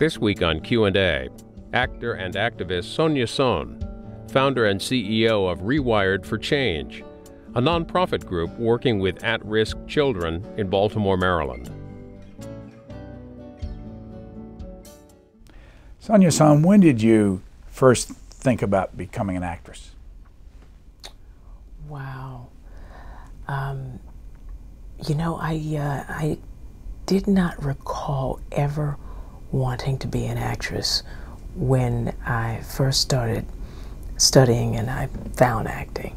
This week on Q&A, actor and activist Sonja Sohn, founder and CEO of Rewired for Change, a nonprofit group working with at-risk children in Baltimore, Maryland. Sonja Sohn, when did you first think about becoming an actress? Wow. Um, you know, I uh, I did not recall ever wanting to be an actress when I first started studying and I found acting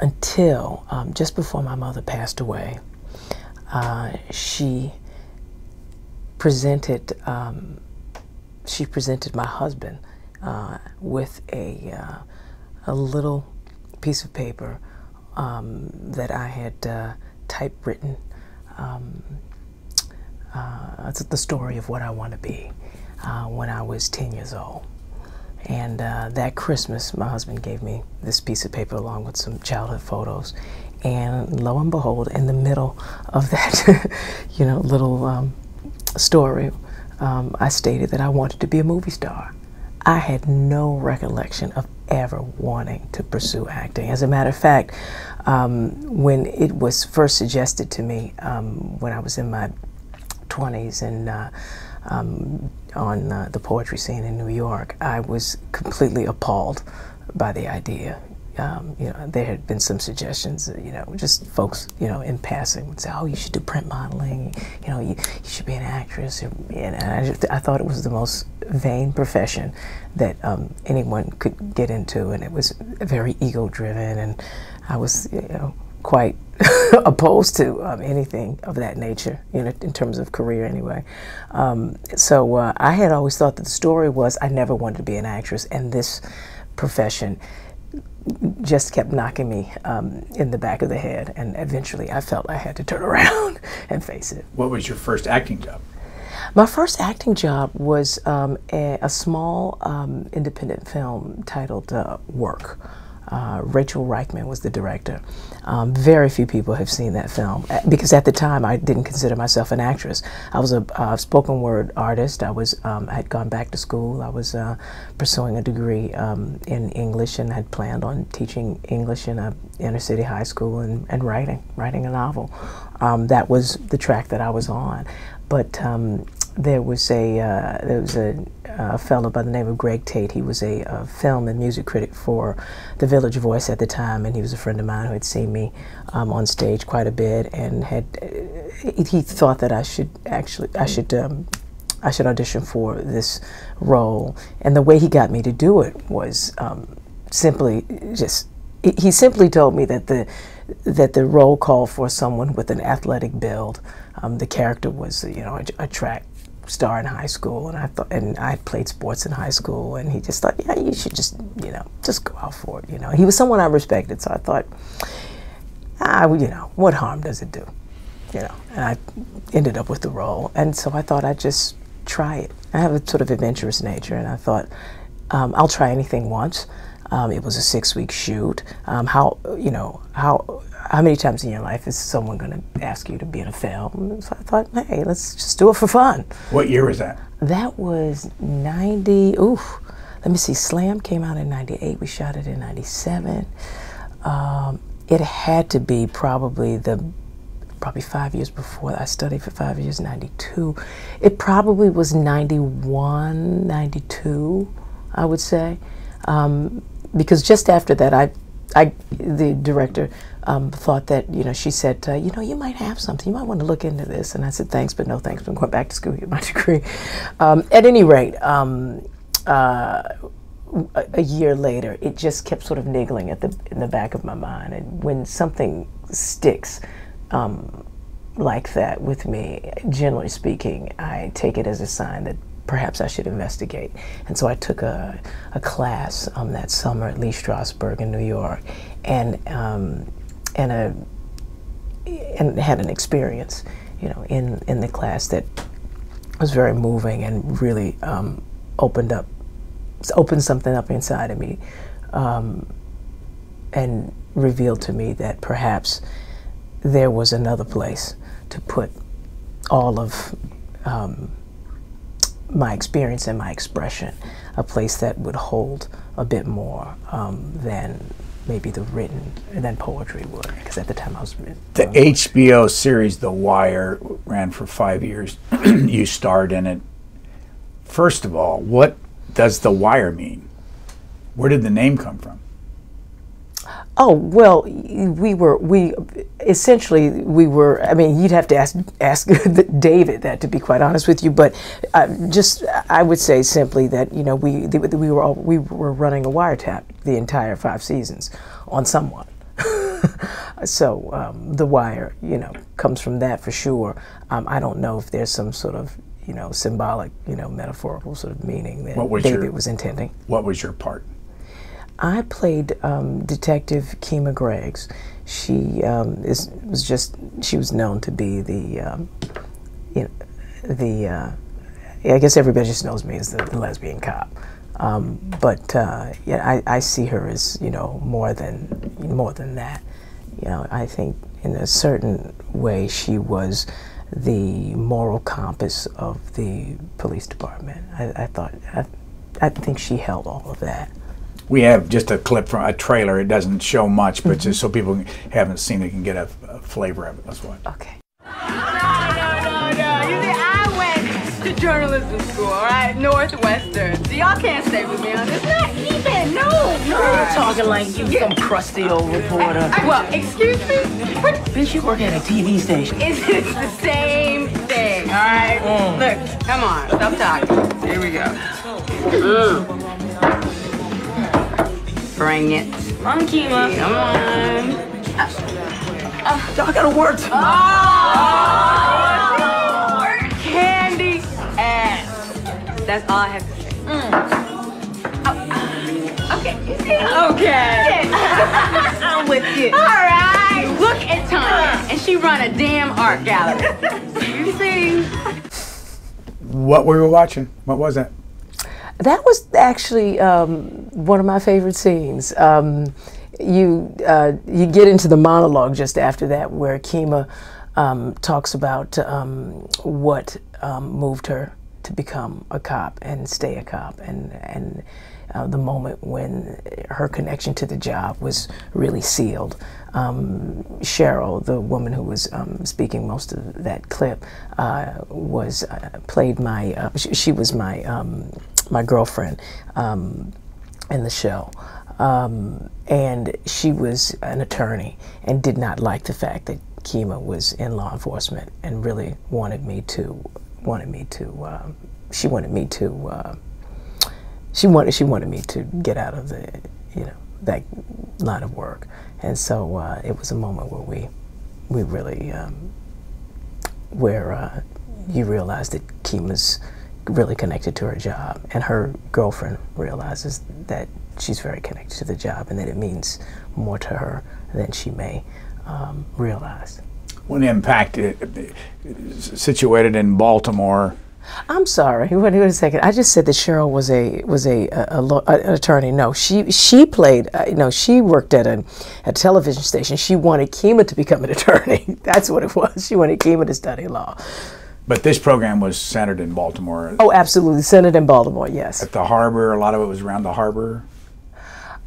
until um, just before my mother passed away. Uh, she presented um, she presented my husband uh, with a uh, a little piece of paper um, that I had uh, typewritten. Uh, it's the story of what I want to be uh, when I was 10 years old. And uh, that Christmas, my husband gave me this piece of paper along with some childhood photos. And lo and behold, in the middle of that, you know, little um, story, um, I stated that I wanted to be a movie star. I had no recollection of ever wanting to pursue acting. As a matter of fact, um, when it was first suggested to me um, when I was in my 20s and uh, um, on uh, the poetry scene in New York, I was completely appalled by the idea. Um, you know, there had been some suggestions, you know, just folks, you know, in passing would say, "Oh, you should do print modeling. You know, you, you should be an actress." And I, just, I thought it was the most vain profession that um, anyone could get into, and it was very ego-driven, and I was, you know, quite opposed to um, anything of that nature, you know, in terms of career anyway. Um, so uh, I had always thought that the story was I never wanted to be an actress, and this profession just kept knocking me um, in the back of the head, and eventually I felt I had to turn around and face it. What was your first acting job? My first acting job was um, a, a, small um, independent film titled uh, Work. Uh, Rachel Reichman was the director. Um, very few people have seen that film uh, because at the time I didn't consider myself an actress. I was a spoken word artist. I was um, had gone back to school. I was uh, pursuing a degree um, in English and had planned on teaching English in a inner city high school and, and writing writing a novel. Um, that was the track that I was on, but um, there was a uh, there was a, a, fellow by the name of Greg Tate. He was a, a, film and music critic for the Village Voice at the time, and he was a friend of mine who had seen me um, on stage quite a bit, and had uh, he thought that I should actually I should. Um, I should audition for this role, and the way he got me to do it was um, simply just. He simply told me that the that the role called for someone with an athletic build. Um, the character was, you know, a, a track star in high school, and I thought, and I played sports in high school, and he just thought, yeah, you should just, you know, just go out for it. You know, he was someone I respected, so I thought, ah, you know, what harm does it do? You know, and I ended up with the role, and so I thought I'd just try it. I have a sort of adventurous nature, and I thought um, I'll try anything once. Um, it was a six-week shoot. Um, how you know how how many times in your life is someone going to ask you to be in a film? So I thought, hey, let's just do it for fun. What year was that? That was 90, oof. Let me see, Slam came out in 98. We shot it in 97. Um, it had to be probably the probably five years before I studied for five years, 92. It probably was 91, 92, I would say. Um, because just after that, I, I, the director um, thought that, you know, she said, uh, you know, you might have something. You might want to look into this. And I said, thanks, but no thanks. I'm going back to school, get my degree. Um, at any rate, um, uh, a year later, it just kept sort of niggling at the in the back of my mind. And when something sticks um, like that with me, generally speaking, I take it as a sign that perhaps I should investigate. And so I took a, a class um, that summer at Lee Strasberg in New York, and um, and a and had an experience, you know, in in the class that was very moving and really um, opened up, opened something up inside of me, um, and revealed to me that perhaps there was another place to put all of um, my experience and my expression, a place that would hold a bit more um, than maybe the written and then poetry would. Because at the time I was the um, HBO series The Wire ran for five years. you starred in it. First of all, what does The Wire mean? Where did the name come from? Oh well, we were we essentially we were. I mean, you'd have to ask ask David that to be quite honest with you. But uh, just I would say simply that you know we we were all, we were running a wiretap the entire five seasons on someone. so um, the wire, you know, comes from that for sure. Um, I don't know if there's some sort of you know symbolic, you know, metaphorical sort of meaning that David your, was intending. What was your part? I played um, Detective Kima Greggs. She um, is, was just she was known to be the um, you know the uh, I guess everybody just knows me as the, the lesbian cop. Um, but uh, yeah, I, I see her as you know more than more than that. You know, I think in a certain way she was the moral compass of the police department. I, I thought I, I think she held all of that we have just a clip from a trailer. It doesn't show much, but mm -hmm. just so people haven't seen it can get a, a flavor of it. Let's watch. Okay. No, no, no, no. You see, I went to journalism school, all right? Northwestern. So y'all can't stay with me on this. Not even. No, no. You're talking like you yeah. some crusty old reporter. Well, excuse me? What? Bitch, you work at a TV station. It's, it's the same thing, all right? Mm. Look, come on. Stop talking. Here we go. Mm. Bring it. Come on, Kima. Come on. Uh, Y'all gotta work tomorrow. Oh, candy ass. That's all I have to say. Mm. Oh. Okay. Okay. I'm with you. All right. Look at Tanya, and she run a damn art gallery. you see? What were we watching? What was that? That was actually um, one of my favorite scenes. Um, you uh, you get into the monologue just after that, where Kima um, talks about um, what um, moved her to become a cop and stay a cop, and and uh, the moment when her connection to the job was really sealed. Um, Cheryl, the woman who was um, speaking most of that clip, uh, was uh, played my. Uh, she, she, was my um, my girlfriend um, in the show. Um, and she was an attorney and did not like the fact that Kima was in law enforcement and really wanted me to wanted me to um, she wanted me to uh, she wanted she wanted me to get out of the you know that line of work and so uh, it was a moment where we we really um, where uh, you realize that Kima's really connected to her job, and her girlfriend realizes that she's very connected to the job and that it means more to her than she may um, realize. When impact uh, situated in Baltimore. I'm sorry. Wait, wait a second. I just said that Cheryl was a was a, a, a an attorney. No, she she played. Uh, no, she worked at a, a television station. She wanted Kima to become an attorney. That's what it was. She wanted Kima to study law. But this program was centered in Baltimore. Oh, absolutely, centered in Baltimore. Yes. At the harbor, a lot of it was around the harbor.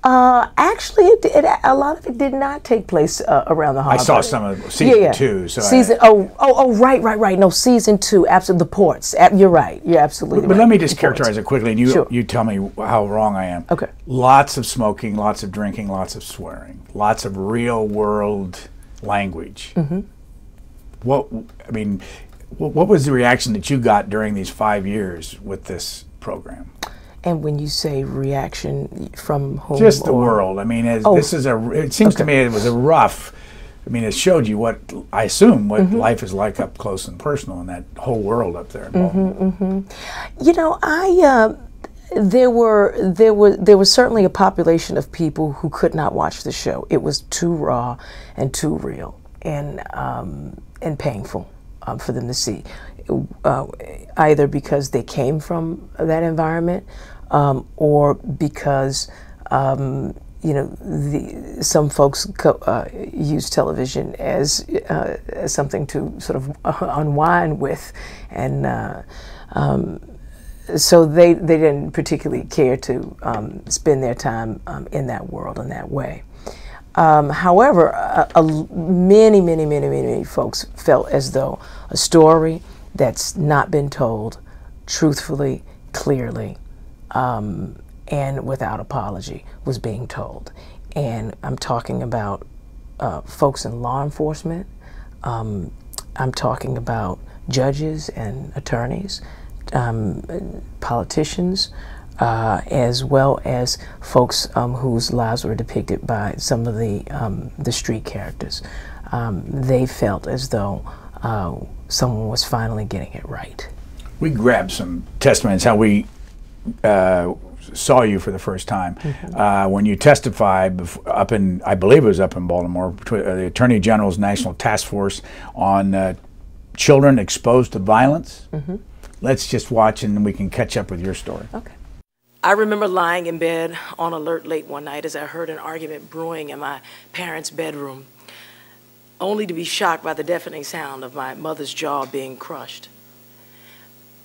Uh, actually, it, it, a lot of it did not take place uh, around the harbor. I saw some of season yeah, yeah. two. So season I, oh oh oh right right right no season two absolutely the ports you're right you're absolutely but, but right. let me just the characterize ports. it quickly and you sure. you tell me how wrong I am. Okay. Lots of smoking, lots of drinking, lots of swearing, lots of real world language. Mm-hmm. What I mean, what was the reaction that you got during these five years with this program? And when you say reaction from whom? Just the world. I mean, as, oh. this is a. It seems okay. to me it was a rough. I mean, it showed you what I assume what mm-hmm. life is like up close and personal in that whole world up there. Mm-hmm, mm-hmm. You know, I. Uh, there were there were there was certainly a population of people who could not watch the show. It was too raw and too real and um, and painful um, for them to see, uh, either because they came from that environment um, or because um, you know the, some folks uh, use television as, uh, as something to sort of unwind with, and uh, um, so they, they didn't particularly care to um, spend their time um, in that world in that way. Um, however, many, many, many, many, many folks felt as though a story that's not been told truthfully, clearly, um, and without apology was being told. And I'm talking about uh, folks in law enforcement. Um, I'm talking about judges and attorneys, um, politicians, uh, as well as folks um, whose lives were depicted by some of the um, the street characters. Um, they felt as though uh, someone was finally getting it right. We grabbed some testimonies how we uh, saw you for the first time mm-hmm. Uh, when you testified up in I believe it was up in Baltimore, uh, the Attorney General's National Task Force on uh, children exposed to violence. Mm-hmm. Let's just watch and we can catch up with your story. Okay. I remember lying in bed on alert late one night as I heard an argument brewing in my parents' bedroom, only to be shocked by the deafening sound of my mother's jaw being crushed.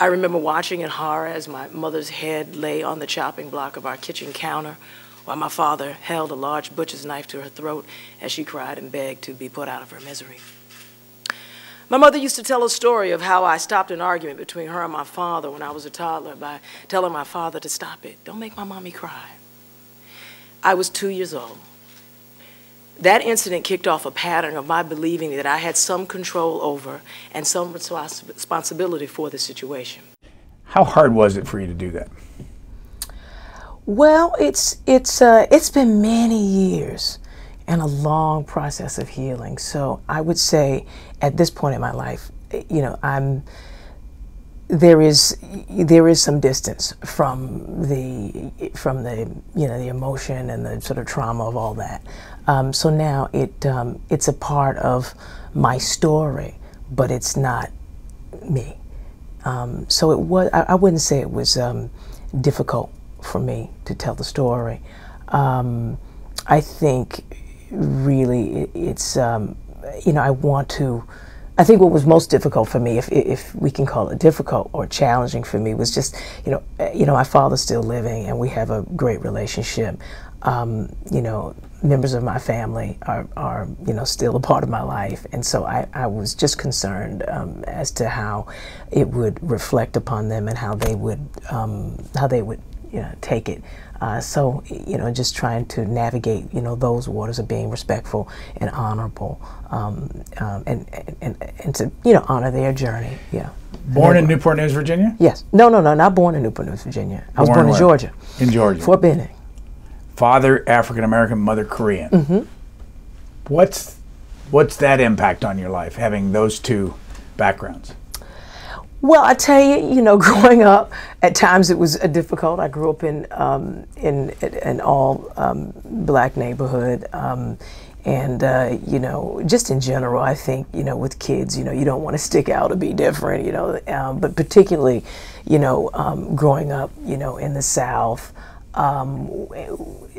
I remember watching in horror as my mother's head lay on the chopping block of our kitchen counter while my father held a large butcher's knife to her throat as she cried and begged to be put out of her misery. My mother used to tell a story of how I stopped an argument between her and my father when I was a toddler by telling my father to stop it. Don't make my mommy cry. I was two years old. That incident kicked off a pattern of my believing that I had some control over and some responsibility for the situation. How hard was it for you to do that? Well, it's it's uh, it's been many years and a long process of healing. So I would say at this point in my life, you know, I'm there is there is some distance from the from the you know the emotion and the sort of trauma of all that. Um, so now it um, it's a part of my story, but it's not me. Um, so it was I, I, wouldn't say it was um, difficult for me to tell the story. Um, I think really it's um, you know I want to I think what was most difficult for me, if, if we can call it difficult or challenging for me, was just, you know, you know, my father's still living and we have a great relationship. Um, you know, members of my family are, are, you know, still a part of my life. And so I, I was just concerned um, as to how it would reflect upon them and how they would, um, how they would, you know, take it. Uh, so, you know, just trying to navigate, you know, those waters of being respectful and honorable um, um, and, and, and to, you know, honor their journey. Yeah. Born in Newport News, Virginia? Yes. No, no, no, not born in Newport News, Virginia. I was born, in Georgia. In Georgia. Fort Benning. Father African American, mother Korean. Mm-hmm. What's what's that impact on your life having those two backgrounds? Well, I tell you, you know, growing up, at times it was difficult. I grew up in um, in an all um, black neighborhood, um, and uh, you know, just in general, I think you know, with kids, you know, you don't want to stick out or be different, you know, um, but particularly, you know, um, growing up, you know, in the South um,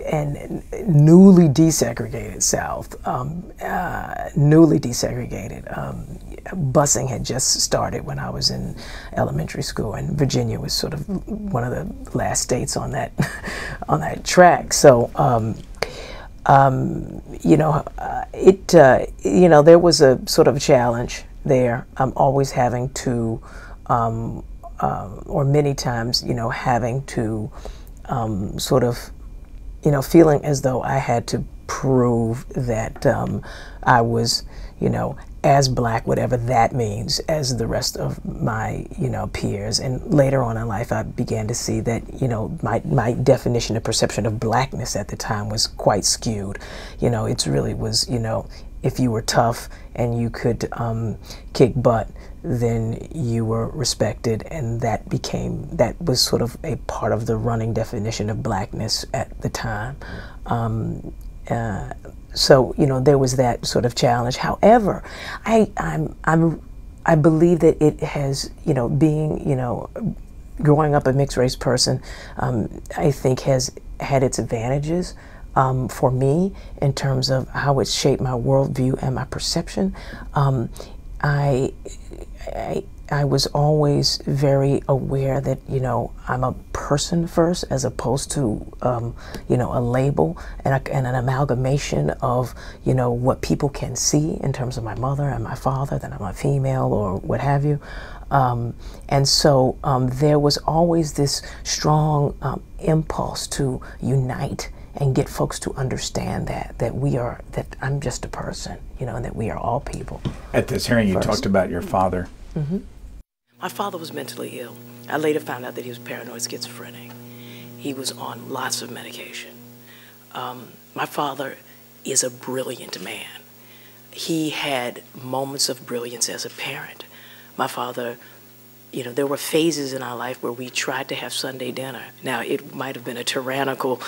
and newly desegregated South, um, uh, newly desegregated. Um, busing had just started when I was in elementary school, and Virginia was sort of one of the last states on that on that track. So. Um, um, you know, uh, it. Uh, you know, there was a sort of challenge there. I'm always having to, um, uh, or many times, you know, having to um, sort of, you know, feeling as though I had to prove that um, I was, you know, as black, whatever that means, as the rest of my, you know, peers. And later on in life, I began to see that, you know, my, my definition of perception of blackness at the time was quite skewed. You know, it really was, you know, if you were tough and you could um, kick butt, then you were respected, and that became that was sort of a part of the running definition of blackness at the time. Um, uh, so you know there was that sort of challenge. However, I I'm I'm I believe that it has you know being you know growing up a mixed race person, um, I think has had its advantages um, for me in terms of how it shaped my worldview and my perception. Um, I, I, I was always very aware that you know I'm a person first, as opposed to um, you know a label and, a, and, an amalgamation of you know what people can see in terms of my mother and my father, that I'm a female or what have you. Um, and so um, there was always this strong um, impulse to unite and get folks to understand that that we are that I'm just a person, you know, and that we are all people. At this hearing, you First. talked about your father. My father was mentally ill. I later found out that he was paranoid schizophrenic. He was on lots of medication. Um, my father is a brilliant man. He had moments of brilliance as a parent. My father, you know, there were phases in our life where we tried to have Sunday dinner. Now, it might have been a tyrannical,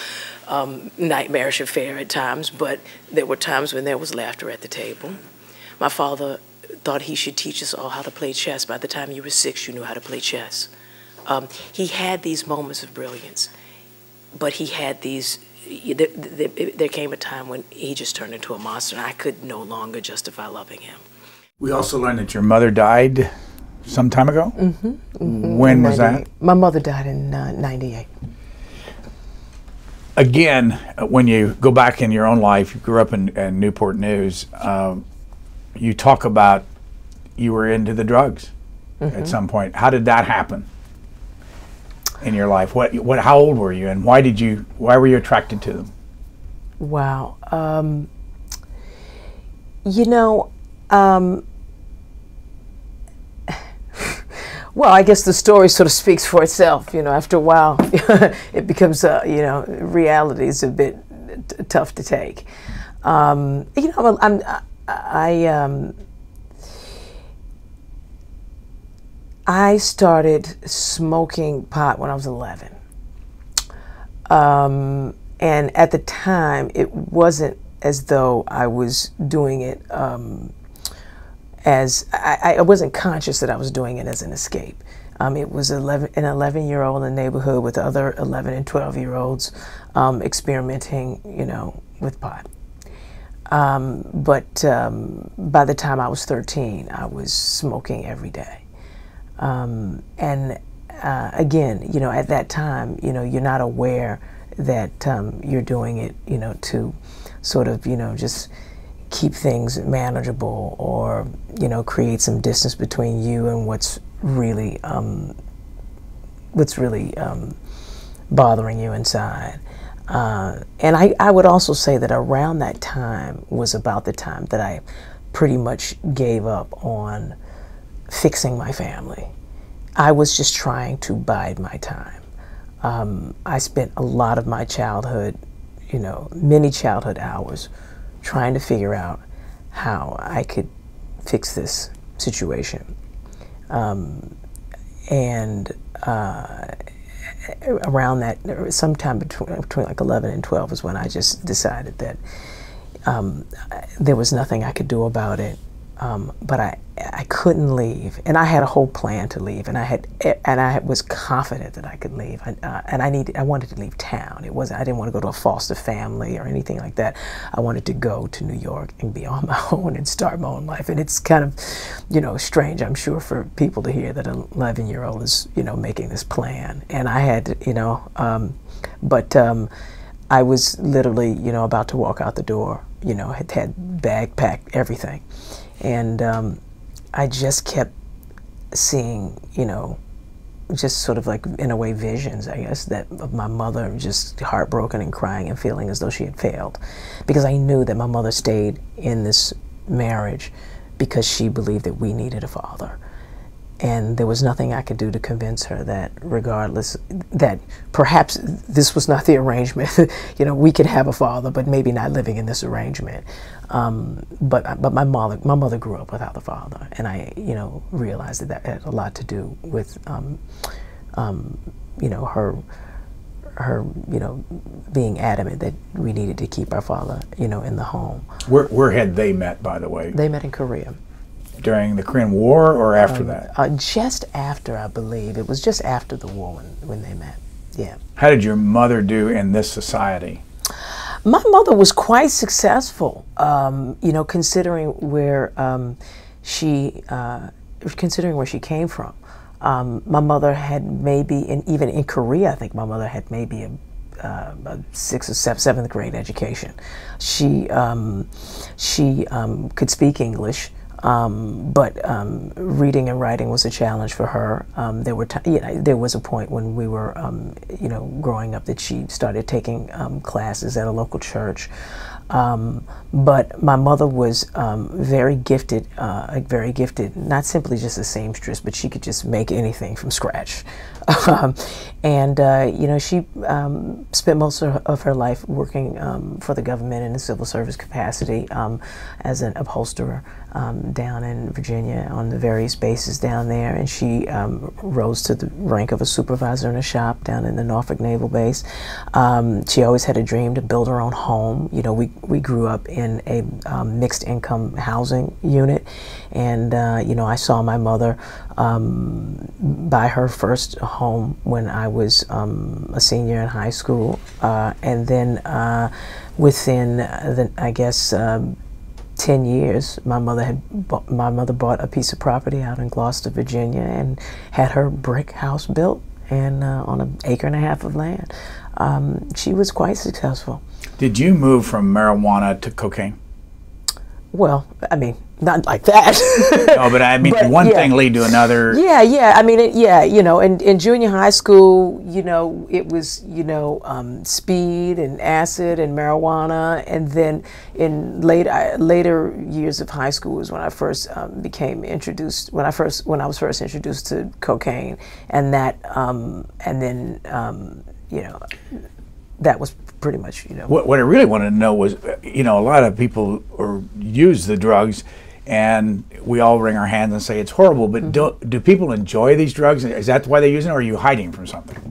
um, nightmarish affair at times, but there were times when there was laughter at the table. My father thought he should teach us all how to play chess. By the time you were six, you knew how to play chess. Um, he had these moments of brilliance, but he had these. There, there, there came a time when he just turned into a monster, and I could no longer justify loving him. We also learned that your mother died some time ago. Mm-hmm. When was that? My mother died in uh, 98. Again, uh, when you go back in your own life, you grew up in, in Newport News. Um, you talk about you were into the drugs at some point. How did that happen in your life? What, what, how old were you, and why did you, why were you attracted to them? Wow. Um, you know, um, well, I guess the story sort of speaks for itself. You know, after a while, it becomes, uh, you know, reality is a bit tough to take. Um, you know, I'm, I, I, um, I started smoking pot when I was 11. Um, and at the time, it wasn't as though I was doing it um, as I, I wasn't conscious that I was doing it as an escape. Um, it was 11, an 11 year old in the neighborhood with other 11 and 12 year olds um, experimenting, you know, with pot. Um, but um, by the time I was 13, I was smoking every day. Um, and uh, again, you know, at that time, you know, you're not aware that um, you're doing it, you know, to sort of, you know, just keep things manageable or, you know, create some distance between you and what's really, um, what's really um, bothering you inside. Uh, and I, I would also say that around that time was about the time that I pretty much gave up on fixing my family. I was just trying to bide my time. Um, I spent a lot of my childhood, you know, many childhood hours trying to figure out how I could fix this situation. Um, and uh, around that, sometime between, between like 11 and 12 is when I just decided that um, there was nothing I could do about it. Um, but I, I couldn't leave, and I had a whole plan to leave, and I had, and I was confident that I could leave, uh, and I needed, I wanted to leave town. It wasn't, I didn't want to go to a foster family or anything like that. I wanted to go to New York and be on my own and start my own life. And it's kind of, you know, strange, I'm sure, for people to hear that an 11 year old is, you know, making this plan. And I had, you know, um, but um, I was literally, you know, about to walk out the door. You know, had had bag packed, everything and um, I just kept seeing, you know, just sort of like in a way visions, I guess, that of my mother just heartbroken and crying and feeling as though she had failed, because I knew that my mother stayed in this marriage because she believed that we needed a father. And there was nothing I could do to convince her that, regardless, that perhaps this was not the arrangement. you know, we could have a father, but maybe not living in this arrangement. Um, but but my mother my mother grew up without a father, and I you know realized that that had a lot to do with um, um, you know her her you know being adamant that we needed to keep our father you know in the home. Where, where had they met, by the way? They met in Korea. During the Korean War or after that? Uh, just after, I believe. It was just after the war when, when they met. Yeah. How did your mother do in this society? My mother was quite successful, um, you know, considering where um, she, uh, considering where she came from, um, my mother had maybe, in, even in Korea, I think my mother had maybe a, uh, sixth or seventh, seventh grade education. She um, she um, could speak English. Um, but um, reading and writing was a challenge for her. Um, there were you know, there was a point when we were um, you know growing up that she started taking um, classes at a local church. Um, but my mother was very gifted, uh, very gifted, not simply just a seamstress, but she could just make anything from scratch. and uh, you know she spent most of her, of her life working for the government in a civil service capacity as an upholsterer um, down in Virginia on the various bases down there, and she um, rose to the rank of a supervisor in a shop down in the Norfolk Naval Base. Um, she always had a dream to build her own home. You know, we, we grew up in a um, mixed income housing unit, and uh, you know, I saw my mother um, buy her first home when I was um, a senior in high school, uh, and then uh, within the, I guess. 10 years, my mother had bought, my mother bought a piece of property out in Gloucester, Virginia, and had her brick house built and uh, on an acre and a half of land. Um, she was quite successful. Did you move from marijuana to cocaine? Well, I mean, not like that. no, but I mean, but, one yeah. thing lead to another. Yeah, yeah. I mean, it, yeah. You know, in, in junior high school, you know, it was you know um, speed and acid and marijuana, and then in late uh, later years of high school was when I first um, became introduced. When I first when I was first introduced to cocaine, and that um, and then um, you know that was pretty much, you know. What, what I really wanted to know was, you know, a lot of people or use the drugs, and we all wring our hands and say it's horrible. But mm-hmm. do do people enjoy these drugs? Is that why they're using it, or are you hiding from something?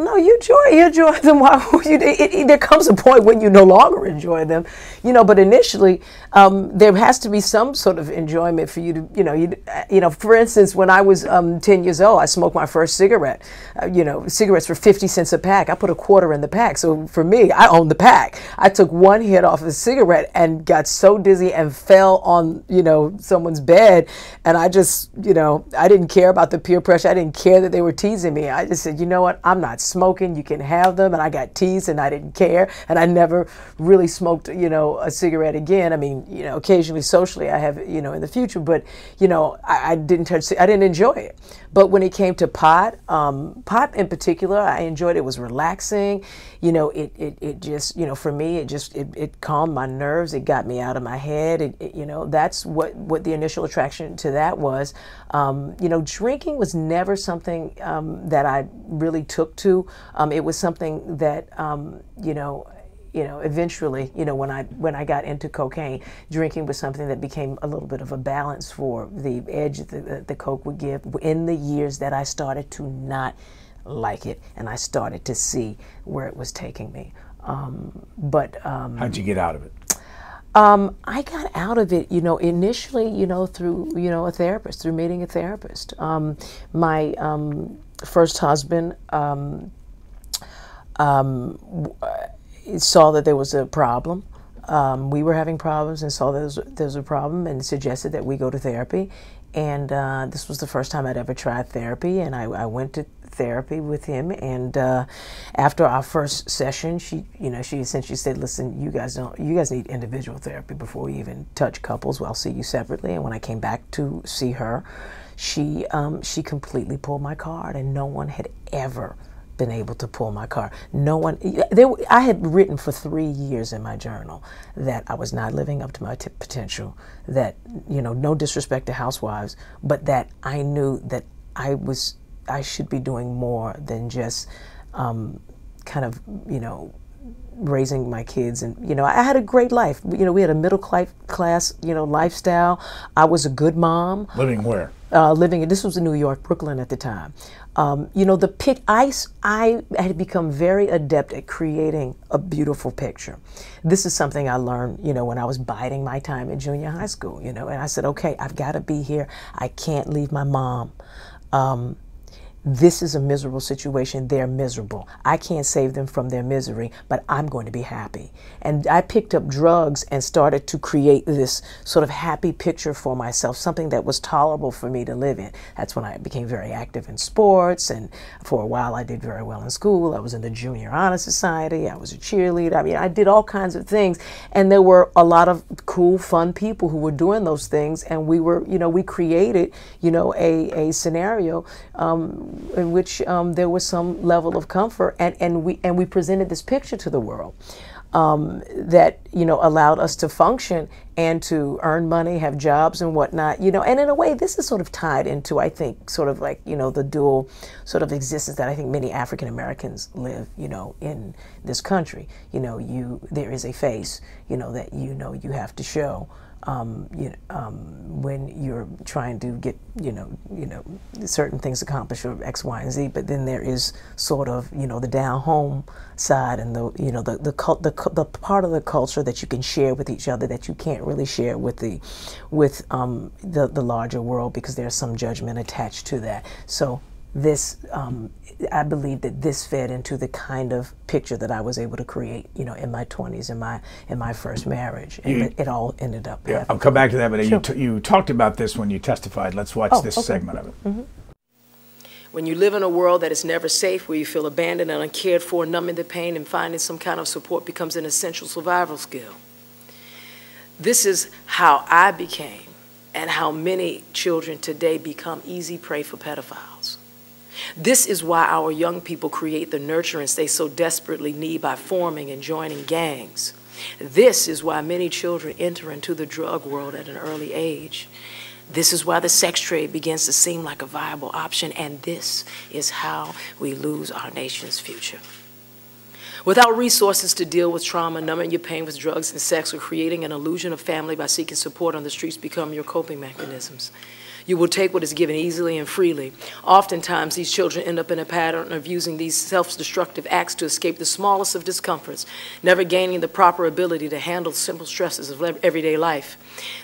No, you enjoy you enjoy them. Why you? It, it, there comes a point when you no longer enjoy them, you know. But initially, um, there has to be some sort of enjoyment for you to, you know, you, you know. For instance, when I was um, ten years old, I smoked my first cigarette. Uh, you know, cigarettes for fifty cents a pack. I put a quarter in the pack, so for me, I owned the pack. I took one hit off a cigarette and got so dizzy and fell on, you know, someone's bed, and I just, you know, I didn't care about the peer pressure. I didn't care that they were teasing me. I just said, you know what, I'm not smoking. You can have them. And I got teased and I didn't care. And I never really smoked, you know, a cigarette again. I mean, you know, occasionally socially I have, you know, in the future, but, you know, I, I didn't touch, I didn't enjoy it. But when it came to pot, um, pot in particular, I enjoyed it. it was relaxing. You know, it, it, it just, you know, for me, it just, it, it calmed my nerves. It got me out of my head. It, it, you know, that's what, what the initial attraction to that was. Um, you know, drinking was never something um, that I really took to. Um, it was something that, um, you know, you know, eventually, you know, when I when I got into cocaine, drinking was something that became a little bit of a balance for the edge that the, coke would give. In the years that I started to not like it, and I started to see where it was taking me. Um, but um, how'd you get out of it? Um, I got out of it, you know, initially, you know, through you know a therapist, through meeting a therapist. Um, my um, first husband. Um, um, saw that there was a problem. Um, we were having problems and saw there was, there was a problem and suggested that we go to therapy. And uh, this was the first time I'd ever tried therapy, and I, I went to therapy with him. And uh, after our first session, she, you know, she essentially said, "Listen, you guys don't, you guys need individual therapy before we even touch couples. Well, I'll see you separately." And when I came back to see her, she, um, she completely pulled my card, and no one had ever been able to pull my car. No one, there, I had written for three years in my journal that I was not living up to my potential, that, you know, no disrespect to housewives, but that I knew that I was, I should be doing more than just um, kind of, you know, raising my kids and you know i had a great life. You know we had a middle class you know lifestyle. I was a good mom. Living where? Uh, living in this was in new york brooklyn at the time um, you know, the pic, I, I had become very adept at creating a beautiful picture. This is something I learned, you know, when I was biding my time in junior high school, you know, and I said, okay, I've got to be here. I can't leave my mom. Um, this is a miserable situation. They're miserable. I can't save them from their misery, but I'm going to be happy. And I picked up drugs and started to create this sort of happy picture for myself, something that was tolerable for me to live in. That's when I became very active in sports. And for a while, I did very well in school. I was in the Junior Honor Society. I was a cheerleader. I mean, I did all kinds of things. And there were a lot of cool, fun people who were doing those things. And we were, you know, we created, you know, a, a scenario. Um, in which um, there was some level of comfort, and, and we and we presented this picture to the world um, that you know allowed us to function and to earn money, have jobs and whatnot. You know, and in a way, this is sort of tied into I think sort of like you know the dual sort of existence that I think many African Americans live. You know, in this country, you know, you there is a face, you know, that you know you have to show um, you know, um, when you're trying to get you know you know certain things accomplished or X, Y, and Z. But then there is sort of you know the down home side and the you know the the, the the part of the culture that you can share with each other that you can't really share with the with um, the the larger world because there's some judgment attached to that. So this um, I believe that this fed into the kind of picture that I was able to create, you know, in my 20s, in my in my first marriage, and You- it, it all ended up. Yeah, I'll come back to that, but Sure. you, t- you talked about this when you testified. Let's watch Oh, this okay. segment of it. When you live in a world that is never safe, where you feel abandoned and uncared for, numbing the pain and finding some kind of support becomes an essential survival skill. This is how I became and how many children today become easy prey for pedophiles. This is why our young people create the nurturance they so desperately need by forming and joining gangs. This is why many children enter into the drug world at an early age. This is why the sex trade begins to seem like a viable option, and this is how we lose our nation's future. Without resources to deal with trauma, numbing your pain with drugs and sex, or creating an illusion of family by seeking support on the streets become your coping mechanisms. You will take what is given easily and freely. Oftentimes, these children end up in a pattern of using these self destructive acts to escape the smallest of discomforts, never gaining the proper ability to handle simple stresses of everyday life.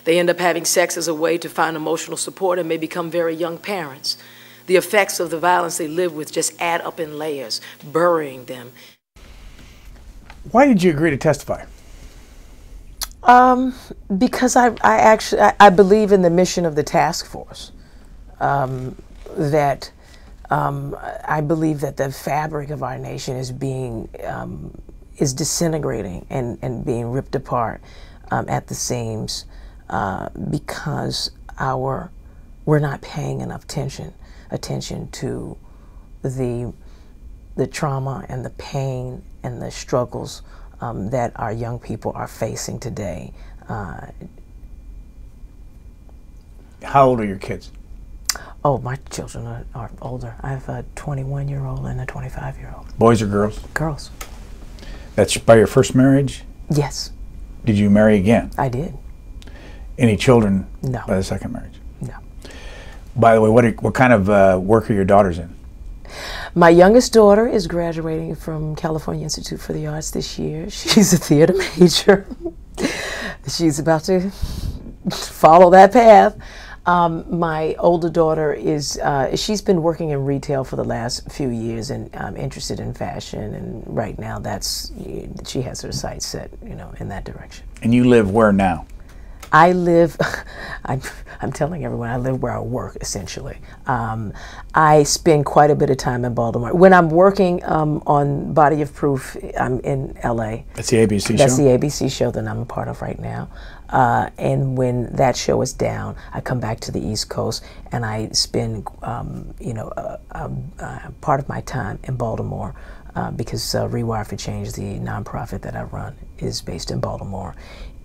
They end up having sex as a way to find emotional support and may become very young parents. The effects of the violence they live with just add up in layers, burying them Why did you agree to testify? Um, because I, I actually I, I believe in the mission of the task force. Um, that um, I believe that the fabric of our nation is being um, is disintegrating and, and being ripped apart um, at the seams uh, because our we're not paying enough attention attention to the the trauma and the pain and the struggles um, that our young people are facing today. Uh, How old are your kids? oh, my children are, are older. I have a 21 year old and a 25 year old. Boys or girls? Girls. That's by your first marriage? Yes, Did you marry again? I did. Any children No. by the second marriage? No. By the way, what, are, what kind of uh, work are your daughters in? My youngest daughter is graduating from California Institute for the Arts this year. She's a theater major. She's about to follow that path. Um, my older daughter is, uh, she's been working in retail for the last few years and um, interested in fashion. And right now, that's, she has her sights set, you know, in that direction. And you live where now? I live, I'm, I'm telling everyone, I live where I work essentially. Um, I spend quite a bit of time in Baltimore. When I'm working um, on Body of Proof, I'm in LA. That's the ABC show. That's show? the ABC show that I'm a part of right now. Uh, and when that show is down, I come back to the East Coast and I spend, um, you know, uh, um, uh, part of my time in Baltimore uh, because uh, Rewire for Change, the nonprofit that I run, is based in Baltimore.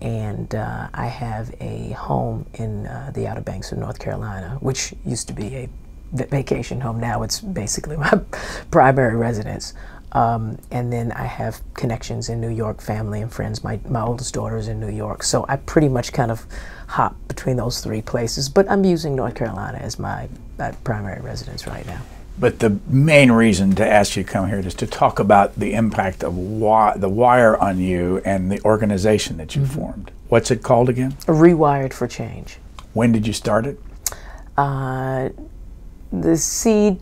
And uh, I have a home in uh, the Outer Banks of North Carolina, which used to be a vacation home. Now it's basically my primary residence. Um, and then I have connections in New York, family and friends. My, my oldest daughter is in New York. So I pretty much kind of hop between those three places. But I'm using North Carolina as my, my primary residence right now. But the main reason to ask you to come here is to talk about the impact of wi- the wire on you and the organization that you Mm-hmm. formed. What's it called again? Rewired for Change. When did you start it? Uh, the seed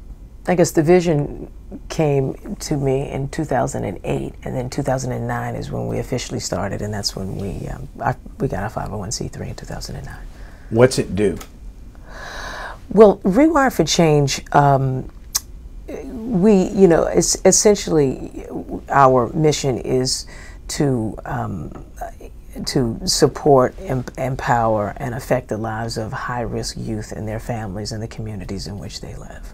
I guess the vision came to me in 2008, and then 2009 is when we officially started, and that's when we um, I, we got our 501c3 in 2009. What's it do? Well, Rewire for Change, um, we, you know, it's essentially our mission is to um, to support, em- empower, and affect the lives of high-risk youth and their families and the communities in which they live.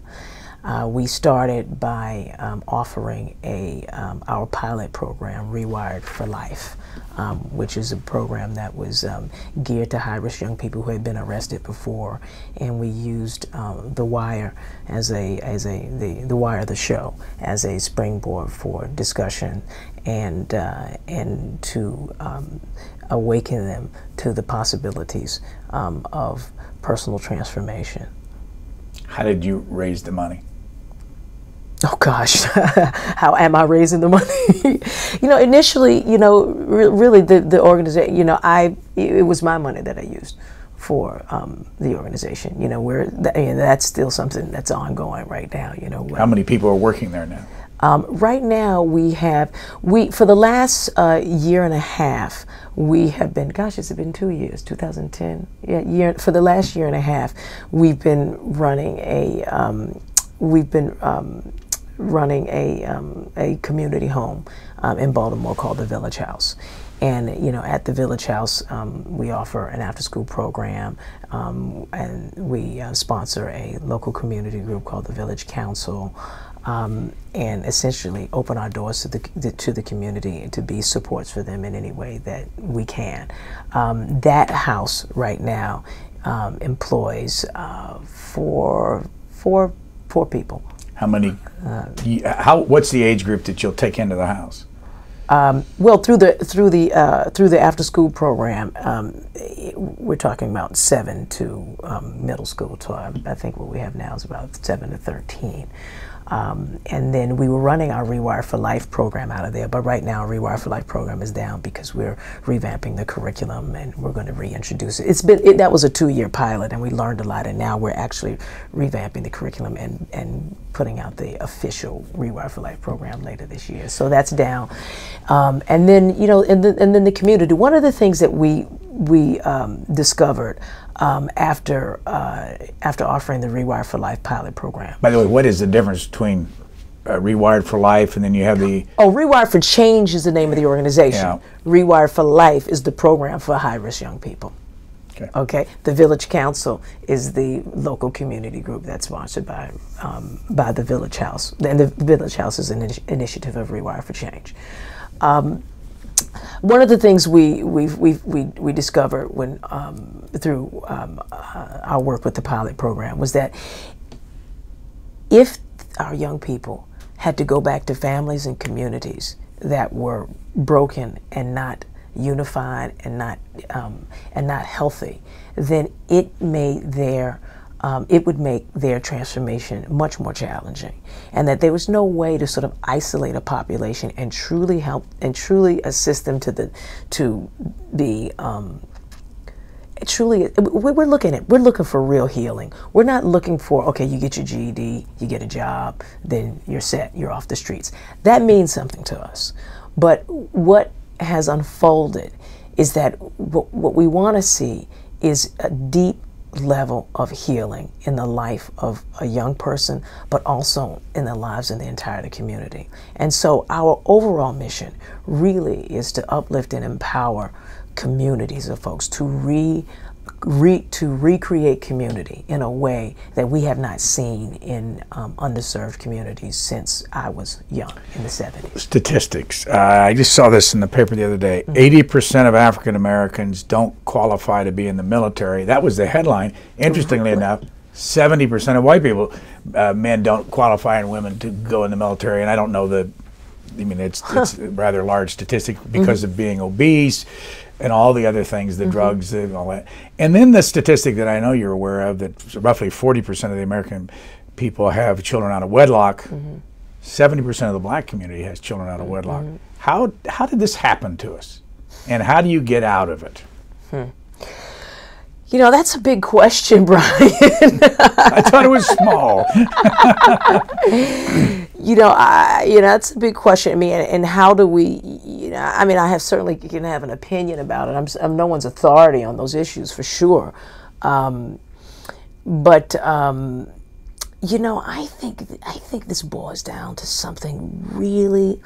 Uh, we started by um, offering a um, our pilot program, Rewired for Life, um, which is a program that was um, geared to high-risk young people who had been arrested before, and we used um, the Wire as a as a the the Wire the show as a springboard for discussion and uh, and to um, awaken them to the possibilities of personal transformation. How did you raise the money? Oh gosh, how am I raising the money? you know, initially, you know, re- really the, the organization, you know, I, it was my money that I used for um, the organization. You know, where th- and that's still something that's ongoing right now. You know, How many people are working there now? um, right now we have we for the last uh, year and a half we have been gosh it's been two years 2010 yeah year for the last year and a half we've been running a um, we've been um, running a um, a community home um, in Baltimore called the Village House. And you know, at the Village House, um, we offer an after-school program, um, and we uh, sponsor a local community group called the Village Council, um, and essentially open our doors to the, to the community to be supports for them in any way that we can. Um, that house right now employs uh, four four four people. How many? you- how? What's the age group that you'll take into the house? Well, through the through the uh, through the after school program, um, we're talking about seven to um, middle school. To I, I think what we have now is about seven to thirteen. Um, and then we were running our Rewire for Life program out of there, but right now Rewire for Life program is down because we're revamping the curriculum and we're going to reintroduce it. It's been it, that was a two-year pilot, and we learned a lot, and now we're actually revamping the curriculum and and putting out the official Rewire for Life program later this year. So that's down, um, and then you know, and, the, and then the community. One of the things that we we um, discovered um, after uh, after offering the Rewire for Life pilot program. By the way, what is the difference between uh, Rewired for Life and then you have the? Oh, Rewire for Change is the name of the organization. Yeah. Rewire for Life is the program for high risk young people. Okay. Okay. The Village Council is the local community group that's sponsored by um, by the Village House, and the Village House is an initi- initiative of Rewire for Change. Um, one of the things we we we we, we discovered when um, through um, uh, our work with the pilot program was that if our young people had to go back to families and communities that were broken and not unified and not um, and not healthy, then it made their um, it would make their transformation much more challenging, and that there was no way to sort of isolate a population and truly help and truly assist them to the to be um, truly we- we're looking at we're looking for real healing. We're not looking for okay you get your GED you get a job then you're set you're off the streets. That means something to us. But what has unfolded is that what we want to see is a deep level of healing in the life of a young person, but also in the lives of the entire community. And so, our overall mission really is to uplift and empower communities of folks to re, re to recreate community in a way that we have not seen in um, underserved communities since I was young in the 70s. statistics. Uh, I just saw this in the paper the other day. 80% of African Americans don't qualify to be in the military. That was the headline. Interestingly enough, 70% of white people, uh, men don't qualify and women to go in the military. And I don't know the, I mean, it's, it's a rather large statistic because of being obese and all the other things, the mm-hmm. drugs and all that. And then the statistic that I know you're aware of that roughly 40% of the American people have children out of wedlock. Mm-hmm. 70% of the black community has children out of wedlock. Mm-hmm. How, how did this happen to us? And how do you get out of it? Hmm. You know, that's a big question, Brian. I thought it was small. you know, I, you know, that's a big question. I mean, and, and, how do we, you know, I mean, I have certainly can have an opinion about it. I'm, I'm no one's authority on those issues for sure. Um, but, um, you know, I think, I think this boils down to something really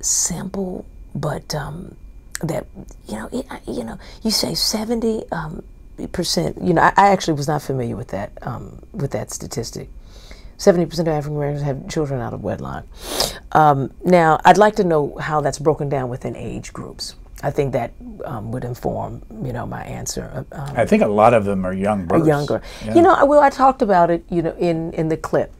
simple, but, um, that, you know, it, you know, you say 70, um, percent, you know, I, I, actually was not familiar with that, um, with that statistic 70% of African Americans have children out of wedlock. Um, now, I'd like to know how that's broken down within age groups. I think that um, would inform, you know, my answer. Um, I think a lot of them are young births. Younger. Yeah. You know, well, I talked about it, you know, in, in the clip,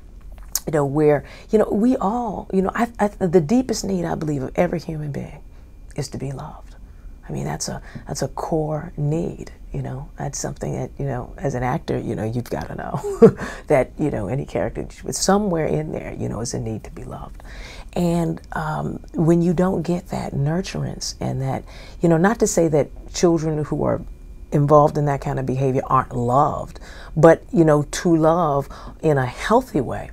you know, where, you know, we all, you know, I, I, the deepest need, I believe, of every human being is to be loved. I mean, that's a, that's a core need. You know, that's something that, you know, as an actor, you know, you've got to know that, you know, any character, somewhere in there, you know, is a need to be loved. And um, when you don't get that nurturance and that, you know, not to say that children who are involved in that kind of behavior aren't loved, but, you know, to love in a healthy way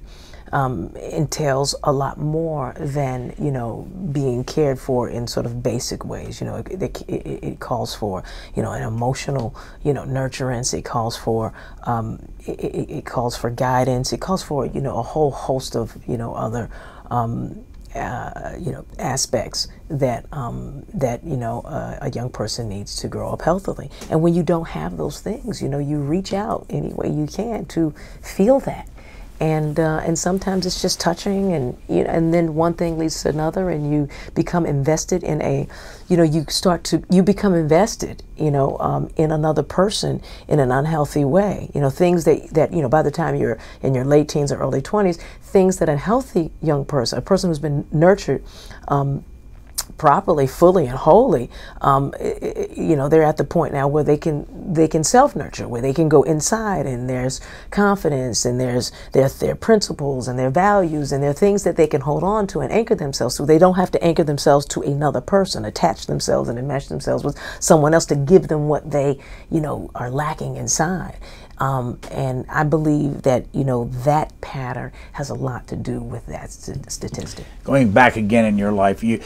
um, entails a lot more than you know being cared for in sort of basic ways. You know, it, it, it calls for you know an emotional you know nurturance. It calls for um, it, it, calls for guidance. It calls for you know a whole host of you know other. Um, uh, you know aspects that um, that you know uh, a young person needs to grow up healthily. And when you don't have those things, you know you reach out any way you can to feel that and uh, and sometimes it's just touching and you know, and then one thing leads to another and you become invested in a you know you start to you become invested you know um, in another person in an unhealthy way. You know things that that you know by the time you're in your late teens or early 20s things that a healthy young person a person who's been nurtured um, properly, fully, and wholly, um, you know, they're at the point now where they can they can self nurture, where they can go inside, and there's confidence, and there's their their principles, and their values, and their things that they can hold on to and anchor themselves to. They don't have to anchor themselves to another person, attach themselves and enmesh themselves with someone else to give them what they, you know, are lacking inside. Um, and I believe that you know that pattern has a lot to do with that st- statistic. Going back again in your life, you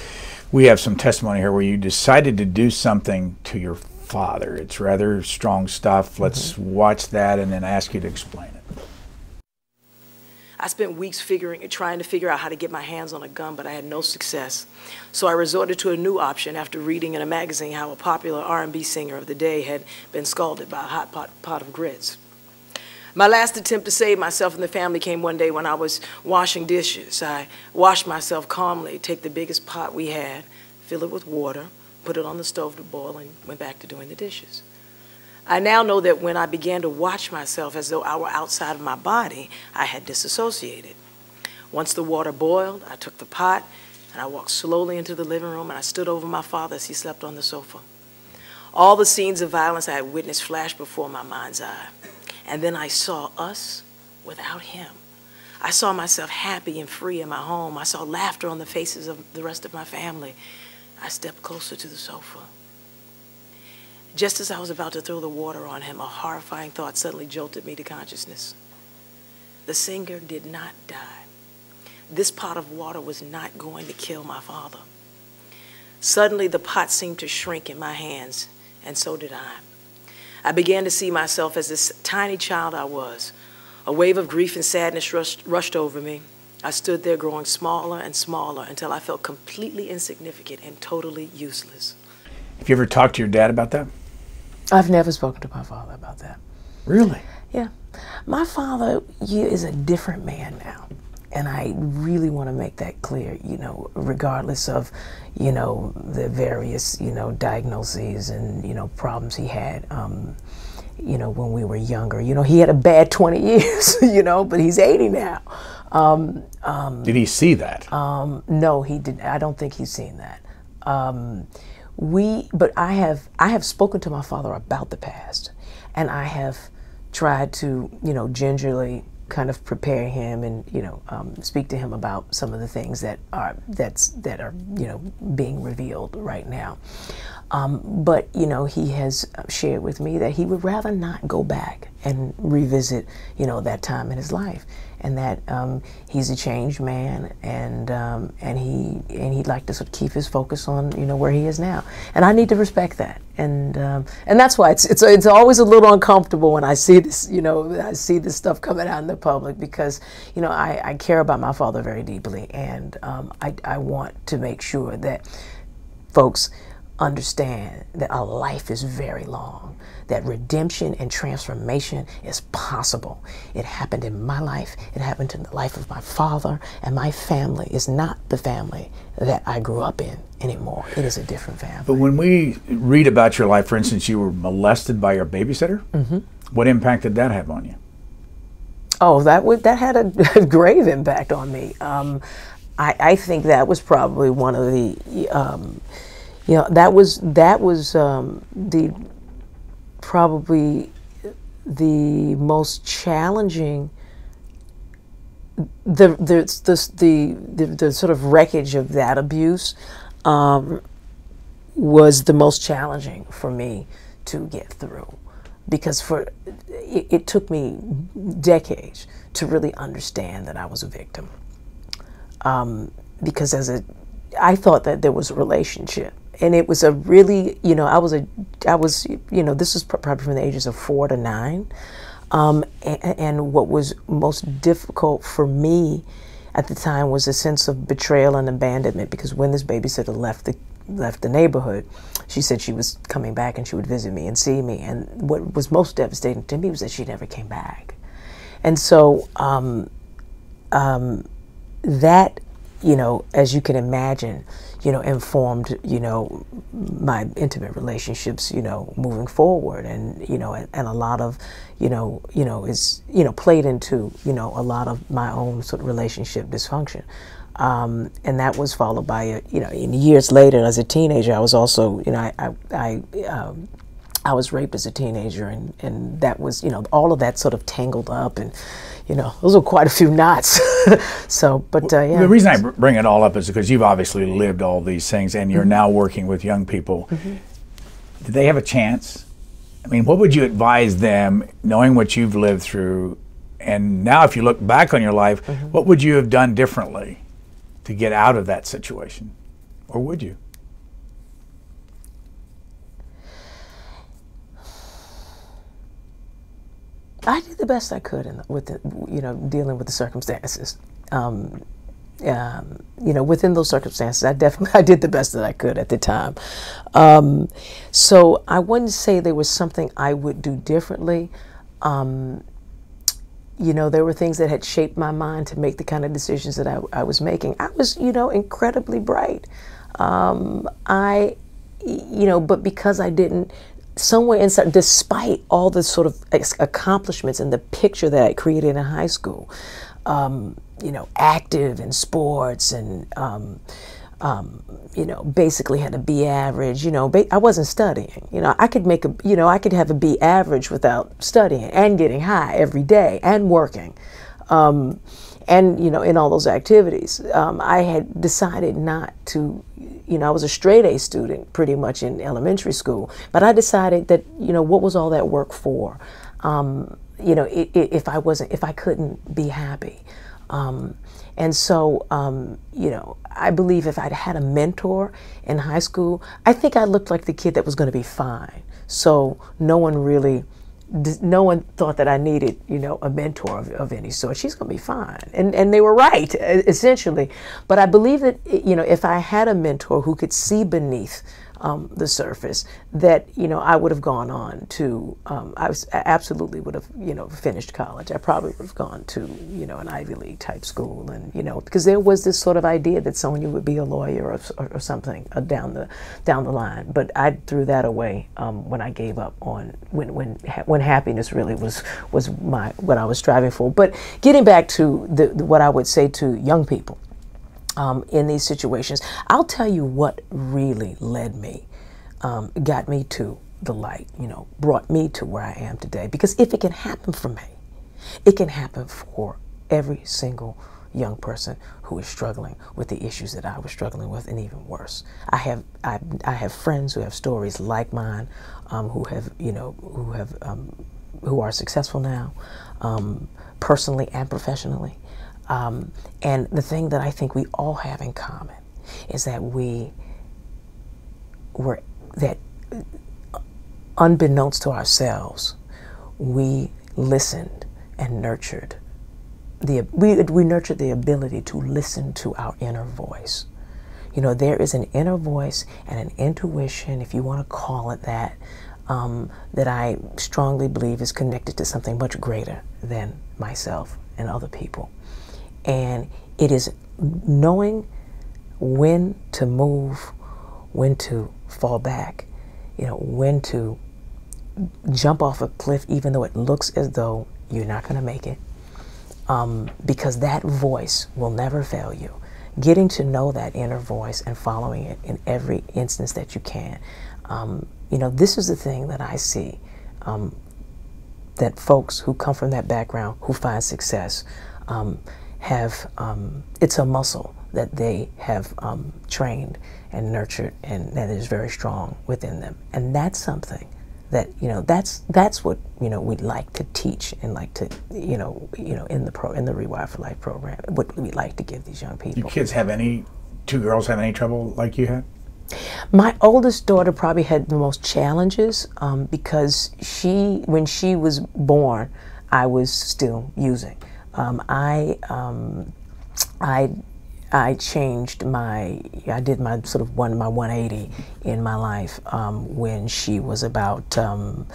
we have some testimony here where you decided to do something to your father. It's rather strong stuff. Let's mm-hmm. watch that and then ask you to explain it. I spent weeks figuring, trying to figure out how to get my hands on a gun, but I had no success. So I resorted to a new option after reading in a magazine how a popular R&B singer of the day had been scalded by a hot pot, pot of grits. My last attempt to save myself and the family came one day when I was washing dishes. I washed myself calmly, take the biggest pot we had, fill it with water, put it on the stove to boil, and went back to doing the dishes. I now know that when I began to watch myself as though I were outside of my body, I had disassociated. Once the water boiled, I took the pot and I walked slowly into the living room and I stood over my father as he slept on the sofa. All the scenes of violence I had witnessed flashed before my mind's eye. And then I saw us without him. I saw myself happy and free in my home. I saw laughter on the faces of the rest of my family. I stepped closer to the sofa. Just as I was about to throw the water on him, a horrifying thought suddenly jolted me to consciousness. The singer did not die. This pot of water was not going to kill my father. Suddenly, the pot seemed to shrink in my hands, and so did I. I began to see myself as this tiny child I was. A wave of grief and sadness rushed, rushed over me. I stood there growing smaller and smaller until I felt completely insignificant and totally useless. Have you ever talked to your dad about that? I've never spoken to my father about that. Really? Yeah. My father is a different man now and I really want to make that clear, you know, regardless of, you know, the various, you know, diagnoses and, you know, problems he had, um, you know, when we were younger. You know, he had a bad 20 years, you know, but he's 80 now. Um, um, did he see that? Um, no, he did. I don't think he's seen that. Um, we, but I have, I have spoken to my father about the past, and I have tried to, you know, gingerly kind of prepare him and you know um, speak to him about some of the things that are that's that are you know being revealed right now. Um, but you know he has shared with me that he would rather not go back and revisit you know that time in his life and that um, he's a changed man, and um, and he and he'd like to sort of keep his focus on you know where he is now, and I need to respect that, and um, and that's why it's it's it's always a little uncomfortable when I see this you know I see this stuff coming out in the public because you know I, I care about my father very deeply, and um, I I want to make sure that folks understand that a life is very long, that redemption and transformation is possible. It happened in my life, it happened in the life of my father, and my family is not the family that I grew up in anymore. It is a different family. But when we read about your life, for instance, you were molested by your babysitter. Mm-hmm. What impact did that have on you? Oh, that would that had a grave impact on me. Um, I, I, think that was probably one of the um, you know that was that was um, the probably the most challenging the the the the, the sort of wreckage of that abuse um, was the most challenging for me to get through. Because for it, it, took me decades to really understand that I was a victim. Um, because as a I thought that there was a relationship and it was a really, you know, I was a, I was, you know, this was probably from the ages of four to nine. Um, and, and, what was most difficult for me at the time was a sense of betrayal and abandonment because when this babysitter left the left the neighborhood, she said she was coming back and she would visit me and see me. And what was most devastating to me was that she never came back. And so um, um, that, you know, as you can imagine, you know, informed, you know, my intimate relationships, you know, moving forward, and you know, and, and, a lot of, you know, you know, is you know played into, you know, a lot of my own sort of relationship dysfunction, um, and that was followed by, a, you know, in years later as a teenager, I was also, you know, I, I, I um, I was raped as a teenager, and, and that was, you know, all of that sort of tangled up, and you know, those were quite a few knots. so, but uh, yeah. The reason I bring it all up is because you've obviously lived all these things, and you're mm-hmm. now working with young people. Mm-hmm. Do they have a chance? I mean, what would you advise them, knowing what you've lived through, and now if you look back on your life, mm-hmm. what would you have done differently to get out of that situation, or would you? I did the best I could in, with the, you know dealing with the circumstances. Um, um, you know, within those circumstances, I definitely I did the best that I could at the time. Um, so I wouldn't say there was something I would do differently. Um, you know, there were things that had shaped my mind to make the kind of decisions that I, I was making. I was, you know, incredibly bright. Um, I, you know, but because I didn't somewhere inside, despite all the sort of accomplishments and the picture that I created in high school, um, you know, active in sports and, um, um, you know, basically had a B average. You know, I wasn't studying. You know, I could make a, you know, I could have a B average without studying and getting high every day and working. Um, and you know, in all those activities, um, I had decided not to you know, I was a straight A student pretty much in elementary school, but I decided that, you know, what was all that work for? Um, you know, it, it, if I wasn't, if I couldn't be happy. Um, and so, um, you know, I believe if I'd had a mentor in high school, I think I looked like the kid that was going to be fine. So no one really no one thought that I needed, you know, a mentor of, of any sort. She's going to be fine. And, and they were right, essentially. But I believe that, you know, if I had a mentor who could see beneath um, the surface that you know I would have gone on to um, I was absolutely would have you know finished college. I probably would have gone to you know an Ivy League type school and you know because there was this sort of idea that you would be a lawyer or, or, or something uh, down the down the line. But I threw that away um, when I gave up on when when when happiness really was was my what I was striving for. But getting back to the, the what I would say to young people um, in these situations. I'll tell you what really led me, um, got me to the light, you know, brought me to where I am today. Because if it can happen for me, It can happen for every single young person who is struggling with the issues that I was struggling with, and even worse. I have I, I have friends who have stories like mine, um, who have you know who have um, who are successful now, um, personally and professionally. Um, and the thing that I think we all have in common is that we were that unbeknownst to ourselves, we listened and nurtured the we we nurtured the ability to listen to our inner voice. You know, there is an inner voice and an intuition, if you want to call it that, um, that I strongly believe is connected to something much greater than myself and other people. And it is knowing when to move, when to fall back, you know, when to jump off a cliff, even though it looks as though you're not going to make it um, because that voice will never fail you. Getting to know that inner voice and following it in every instance that you can. Um, you know, this is the thing that I see um, that folks who come from that background, who find success, um, have, um, it's a muscle that they have um, trained and nurtured and that is very strong within them. And that's something that you know that's that's what you know we'd like to teach and like to you know you know in the pro in the Rewire for Life program what we'd like to give these young people. Do kids have any two girls have any trouble like you had? My oldest daughter probably had the most challenges um, because she when she was born I was still using. Um, I um, I I changed my, I did my sort of one, my 180 in my life um, when she was about um,